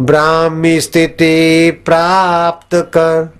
ब्राह्मी स्थिति प्राप्त कर।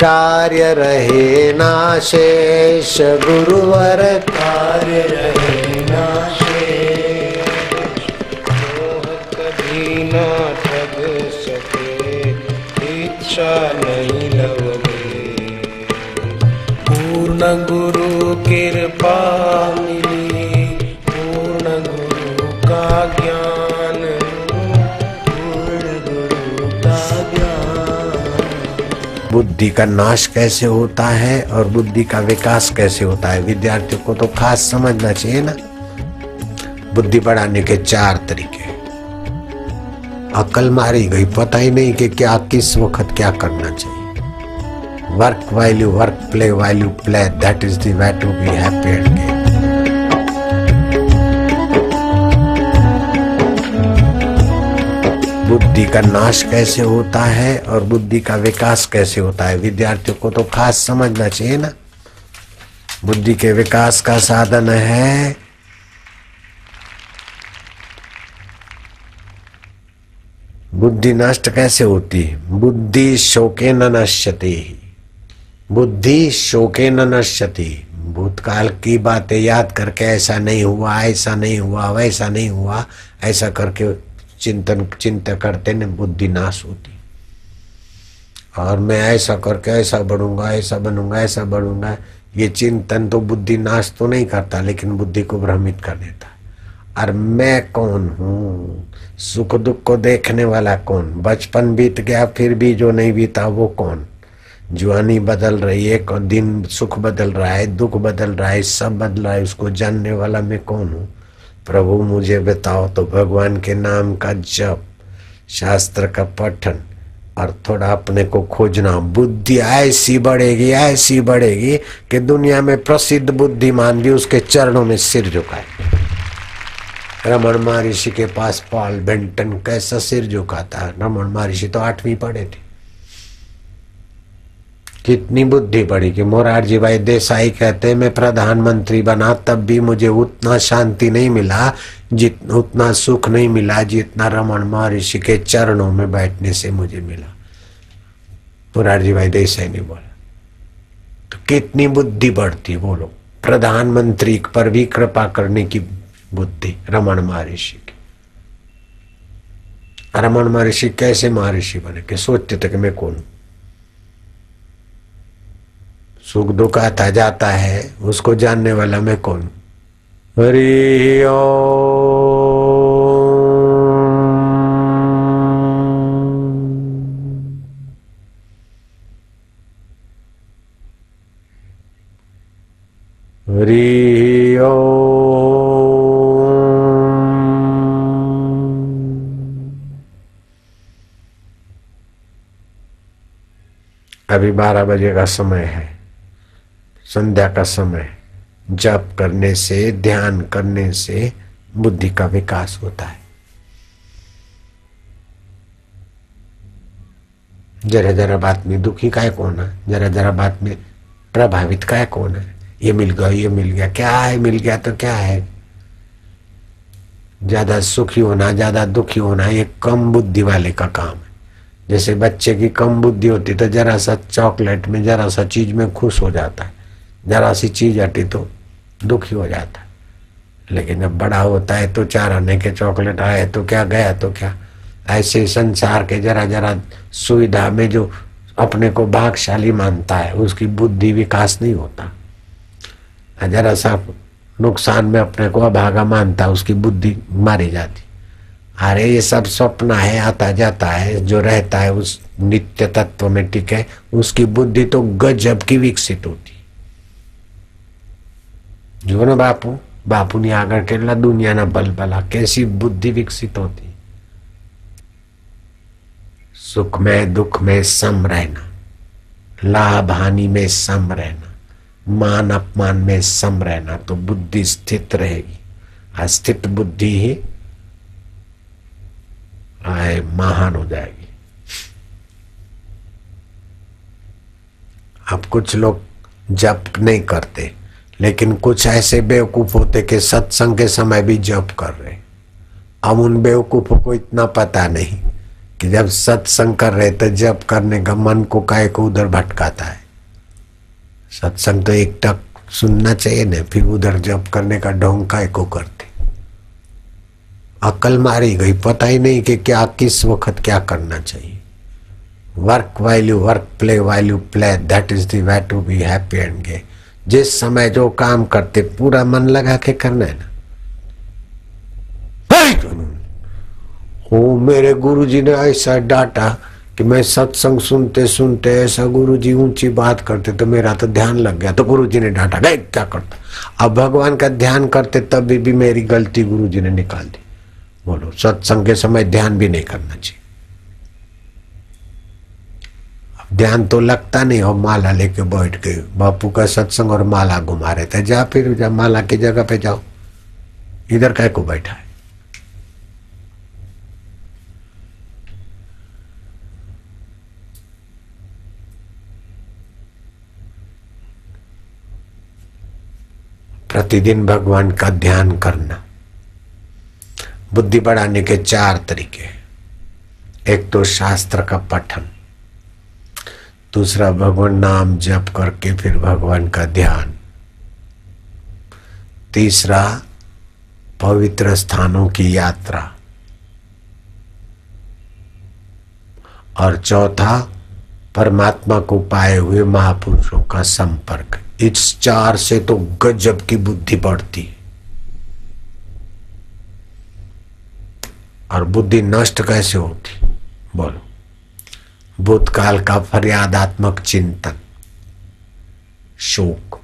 कार्य रहे ना शेष गुरुवर। कार्य रहे बुद्धि का नाश कैसे होता है और बुद्धि का विकास कैसे होता है? विद्यार्थियों को तो खास समझना चाहिए ना। बुद्धि बढ़ाने के चार तरीके अकल मारी गई, पता ही नहीं कि क्या किस वक्त क्या करना चाहिए। Work while you work play while you play that is the to be happy and बुद्धि का नाश कैसे होता है और बुद्धि का विकास कैसे होता है? विद्यार्थियों को तो खास समझना चाहिए ना। बुद्धि के विकास का साधन है। बुद्धि नष्ट कैसे होती? है बुद्धि शोके न नश्यति। बुद्धि शोके न नश्यति। भूतकाल की बातें याद करके ऐसा नहीं हुआ, ऐसा नहीं हुआ, वैसा नहीं हुआ, ऐसा करके चिंतन, चिंता करते न बुद्धि नाश होती। और मैं ऐसा करके ऐसा बढ़ूँगा ऐसा बनूँगा, ऐसा बढ़ूँगा ये चिंतन तो बुद्धि नाश तो नहीं करता, लेकिन बुद्धि को भ्रमित कर देता और मैं कौन हूँ? सुख दुख को देखने वाला कौन? बचपन बीत गया, फिर भी जो नहीं बीता वो कौन? जुआनी बदल रही है, दिन सुख बदल रहा है, दुख बदल रहा है, सब बदल रहा है, उसको जानने वाला मैं कौन हूँ? प्रभु, मुझे बताओ तो भगवान के नाम का जप, शास्त्र का पठन और थोड़ा अपने को खोजना। बुद्धि ऐसी बढ़ेगी ऐसी बढ़ेगी कि दुनिया में प्रसिद्ध बुद्धिमान भी उसके चरणों में सिर झुकाए। रमन महर्षि के पास पॉल बेंटन कैसा सिर झुकाता? रमन महर्षि तो आठवीं पढ़े थे। कितनी बुद्धि बढ़ी कि मोरारजी भाई देसाई कहते, मैं प्रधानमंत्री बना, तब भी मुझे उतना शांति नहीं मिला, जित, उतना सुख नहीं मिला, जितना रमन महर्षि के चरणों में बैठने से मुझे मिला। मोरारजी भाई देसाई ने बोला तो कितनी बुद्धि बढ़ती बोलो प्रधानमंत्री पर भी कृपा करने की बुद्धि रमन महर्षि की। रमन महर्षि कैसे महर्षि बने के सोचते थे कि मैं कौन हूँ? सुख दुख आता जाता है, उसको जानने वाला मैं कौन? हरि हरि अभी बारह बजे का समय है। संध्या का समय जप करने से, ध्यान करने से बुद्धि का विकास होता है। जरा जरा बात में दुखी काय कौन है? जरा जरा बात में प्रभावित काय कौन है? ये मिल गया, ये मिल गया, क्या है? मिल गया तो क्या है? ज़्यादा सुखी होना, ज़्यादा दुखी होना ये कम बुद्धि वाले का काम है। जैसे बच्चे की कम बुद्धि होती तो जरा सा चॉकलेट में, जरा सा चीज़ में खुश हो जाता है। जरा सी चीज़ हटी तो दुखी हो जाता। है लेकिन जब बड़ा होता है तो चार आने के चॉकलेट आए तो क्या गया तो क्या? ऐसे संसार के जरा जरा सुविधा में जो अपने को भागशाली मानता है, उसकी बुद्धि विकास नहीं होता। जरा सा नुकसान में अपने को अभागा मानता है उसकी बुद्धि मारी जाती। अरे, ये सब स्वप्न है, आता जाता है, जो रहता है उस नित्य तत्व में टिके, उसकी बुद्धि तो गजब की विकसित होती। જો ને બાપુ બાપુની આગળ કેટલા દુનિયાના બલબલા कैसी बुद्धि विकसित होती सुख में दुख में सम रहना लाभ हानि में सम रहना मान अपमान में सम रहना तो बुद्धि स्थित रहेगी अस्थित बुद्धि ही आए महान हो जाएगी अब कुछ लोग जप नहीं करते लेकिन कुछ ऐसे बेवकूफ़ होते कि सत्संग के समय भी जप कर रहे अब उन बेवकूफों को इतना पता नहीं कि जब सत्संग कर रहे तो जब करने का मन को काय को उधर भटकाता है। सत्संग तो एक टक सुनना चाहिए ना, फिर उधर जब करने का ढोंग काय को करते। अकल मारी गई, पता ही नहीं कि क्या, किस वक्त क्या करना चाहिए। Work while you work play while you play that is the to be happy and गे जिस समय जो काम करते पूरा मन लगा के करना है ना। ओ मेरे गुरुजी ने ऐसा डांटा कि मैं सत्संग सुनते सुनते ऐसा गुरुजी ऊँची बात करते तो मेरा तो ध्यान लग गया। तो गुरुजी ने डांटा गए क्या करता अब भगवान का ध्यान करते तब भी, भी मेरी गलती गुरुजी ने निकाल दी। बोलो सत्संग के समय ध्यान भी नहीं करना चाहिए अब ध्यान तो लगता नहीं, और माला लेके बैठ गए। बापू का सत्संग और माला घुमा रहे थे। जा फिर जा, माला की जगह पे जाओ। इधर कह को बैठा है। प्रतिदिन भगवान का ध्यान करना। बुद्धि बढ़ाने के चार तरीके एक तो शास्त्र का पठन। दूसरा भगवान नाम जप करके फिर भगवान का ध्यान। तीसरा, पवित्र स्थानों की यात्रा। और चौथा, परमात्मा को पाए हुए महापुरुषों का संपर्क। इस चार से तो गजब की बुद्धि बढ़ती। और बुद्धि नष्ट कैसे होती? बोलो। भूतकाल का फरियादात्मक चिंतन। शोक।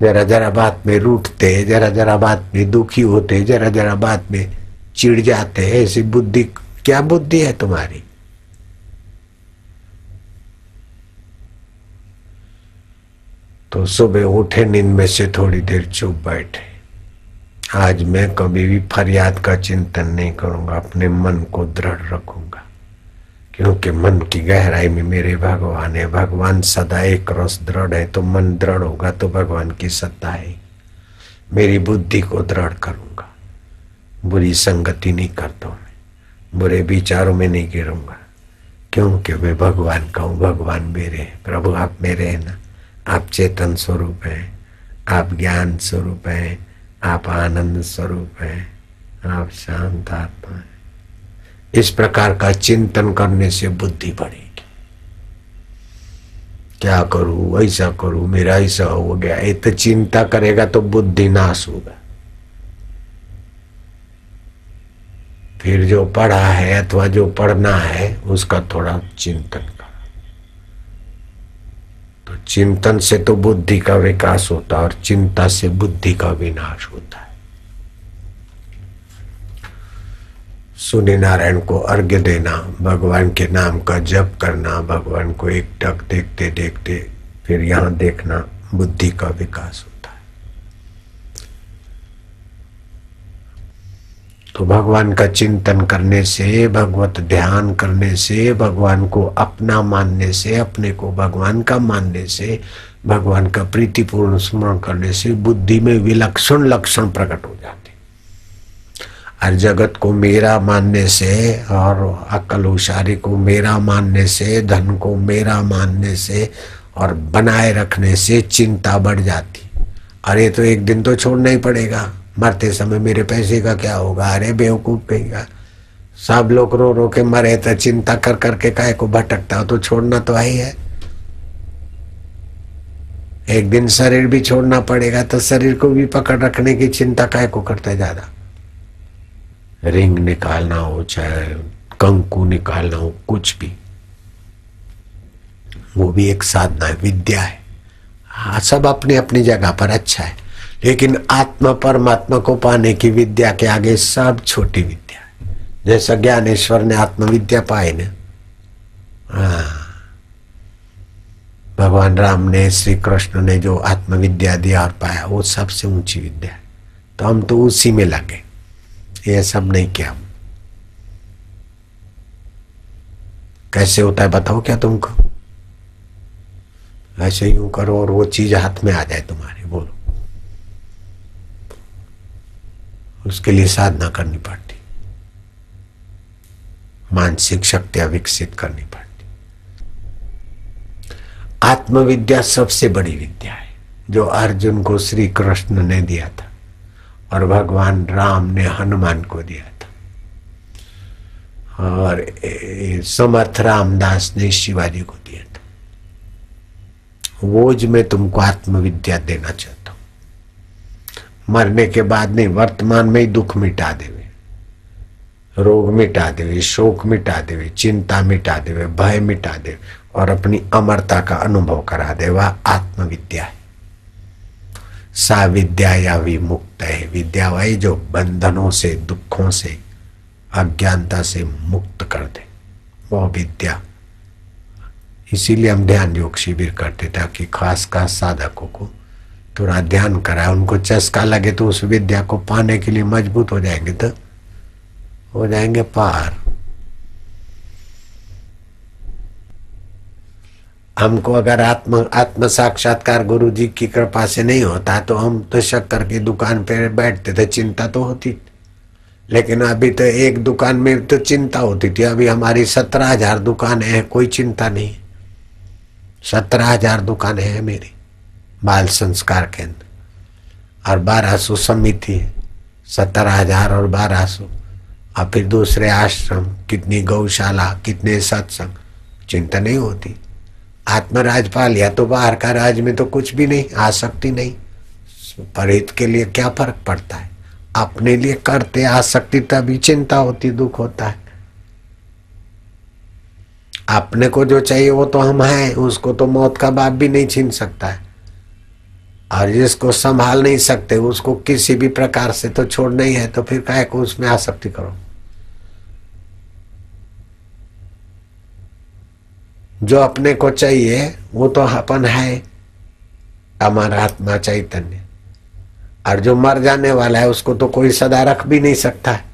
जरा जरा बात में रूठते, जरा जरा बात में दुखी होते, जरा जरा बात में चिढ़ जाते, ऐसी बुद्धि, क्या बुद्धि है तुम्हारी? तो सुबह उठे, नींद में से थोड़ी देर चुप बैठे। आज मैं कभी भी फरियाद का चिंतन नहीं करूँगा, अपने मन को दृढ़ रखूँगा। क्योंकि मन की गहराई में मेरे भगवान है। भगवान सदा एक रस दृढ़ है तो मन दृढ़ होगा तो भगवान की सत्ता है। मेरी बुद्धि को दृढ़ करूँगा। बुरी संगति नहीं करता मैं। बुरे विचारों में नहीं गिरूँगा। क्योंकि मैं भगवान का हूँ, भगवान मेरे हैं। प्रभु, आप मेरे हैं ना? आप चेतन स्वरूप हैं, आप ज्ञान स्वरूप हैं, आप आनंद स्वरूप हैं, आप शांत आत्मा हैं। इस प्रकार का चिंतन करने से बुद्धि बढ़ेगी। क्या करूँ? ऐसा करूँ? मेरा ऐसा हो गया। ये तो चिंता करेगा तो बुद्धि नाश होगा। फिर जो पढ़ा है अथवा जो पढ़ना है, उसका थोड़ा चिंतन कर। तो चिंतन से तो बुद्धि का विकास होता है और चिंता से बुद्धि का विनाश होता है। सूर्य नारायण को अर्घ्य देना, भगवान के नाम का जप करना, भगवान को एक टक देखते देखते फिर यहाँ देखना बुद्धि का विकास होता है। तो भगवान का चिंतन करने से, भगवत ध्यान करने से, भगवान को अपना मानने से, अपने को भगवान का मानने से, भगवान का प्रीतिपूर्ण स्मरण करने से बुद्धि में विलक्षण लक्षण प्रकट हो जाते और जगत को मेरा मानने से और अकल उशारी को मेरा मानने से, धन को मेरा मानने से और बनाए रखने से चिंता बढ़ जाती। अरे तो एक दिन तो छोड़ना ही पड़ेगा। मरते समय मेरे पैसे का क्या होगा? अरे बेवकूफ़ कहेगा सब लोग रो रो के मरे तो चिंता कर करके काय को भटकता हो तो छोड़ना तो आई है एक दिन शरीर भी छोड़ना पड़ेगा तो शरीर को भी पकड़ रखने की चिंता काय को करता ज़्यादा? रिंग निकालना हो, चाहे कंकु निकालना हो, कुछ भी। वो भी एक साधना है, विद्या है। हाँ सब अपनी अपनी जगह पर अच्छा है। लेकिन आत्मा परमात्मा को पाने की विद्या के आगे सब छोटी विद्या है। जैसा ज्ञानेश्वर ने आत्मविद्या पाई ना। हाँ। भगवान राम ने श्री कृष्ण ने जो आत्मविद्या दिया और पाया, वो सबसे ऊँची विद्या है। तो हम तो उसी में लगे। ये सब नहीं किया। कैसे होता है बताओ क्या तुमको? ऐसे यूँ करो और वो चीज़ हाथ में आ जाए तुम्हारे, बोलो। उसके लिए साधना करनी पड़ती। मानसिक शक्तियाँ विकसित करनी पड़ती। आत्मविद्या सबसे बड़ी विद्या है, जो अर्जुन को श्री कृष्ण ने दिया था। और भगवान राम ने हनुमान को दिया था। और समर्थ रामदास ने शिवाजी को दिया था। वो ज मैं तुमको आत्मविद्या देना चाहता हूँ। मरने के बाद नहीं, वर्तमान में ही दुख मिटा देवे। रोग मिटा देवे, शोक मिटा देवे, चिंता मिटा देवे, भय मिटा देवे और अपनी अमरता का अनुभव करा दे वह आत्मविद्या है। सा विद्या या विमुक्त है। विद्या वही जो बंधनों से, दुखों से, अज्ञानता से मुक्त कर दे। वह विद्या। इसीलिए हम ध्यान योग शिविर करते ताकि खास खास साधकों को थोड़ा ध्यान कराए। उनको चस्का लगे तो उस विद्या को पाने के लिए मज़बूत हो जाएँगे तो हो जाएँगे पार। हमको अगर आत्म आत्म साक्षात्कार गुरु जी की कृपा से नहीं होता तो हम तो शक्कर की दुकान पे बैठते थे, चिंता तो होती लेकिन अभी तो एक दुकान में तो चिंता होती थी, अभी हमारी सत्रह हज़ार दुकान है, कोई चिंता नहीं। सत्रह हज़ार दुकान है मेरी, बाल संस्कार केंद्र। और बारह सौ समिति, सत्रह हज़ार और बारह सौ। और फिर दूसरे आश्रम, कितनी गौशाला, कितने सत्संग, चिंता नहीं होती। आत्मराज पा लिया तो बाहर का राज में तो कुछ भी नहीं आसक्ति नहीं। परित के लिए क्या फ़र्क पड़ता है? अपने लिए करते आसक्ति तभी चिंता होती, दुख होता है। अपने को जो चाहिए, वो तो हम हैं, उसको तो मौत का बाप भी नहीं छीन सकता है। और जिसको संभाल नहीं सकते, उसको किसी भी प्रकार से तो छोड़ना ही है तो फिर काय को उसमें आसक्ति करो? जो अपने को चाहिए, वो तो अपन है। हमारा आत्मा चैतन्य। और जो मर जाने वाला है, उसको तो कोई सदा रख भी नहीं सकता। है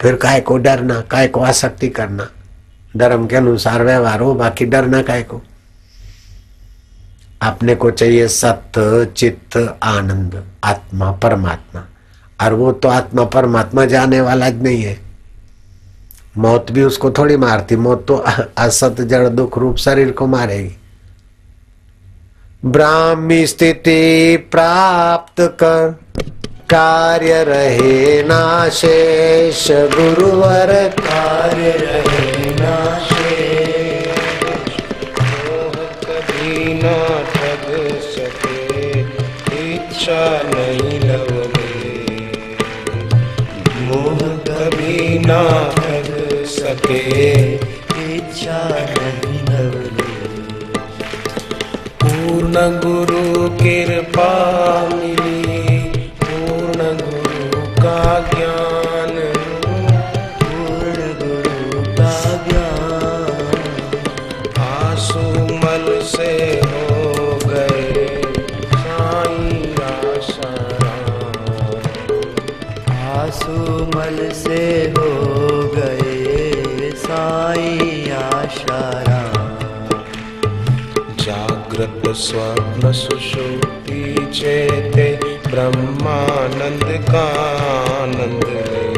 फिर काय को डरना काय को आसक्ति करना? धर्म के अनुसार व्यवहार हो, बाकी डरना काय को? अपने को चाहिए सत्य चित्त, आनंद, आत्मा, परमात्मा। और वो तो आत्मा, परमात्मा जाने वाला नहीं है। मौत भी उसको थोड़ी मारती, मौत तो असत जड़ दुख रूप शरीर को मारेगी। ब्राह्मी स्थिति प्राप्त कर, कार्य रहे ना शेष गुरुवर। कार्य रहे ना सके इच्छा नहीं लवगे पूर्ण गुरु कृपा मिली। पूर्ण गुरु का ज्ञान। पूर्ण गुरु का ज्ञान। आसुमल से हो गए। साई आशा। आसाराम आसुमल से हो स्वप्न सुषुप्ति चेते ले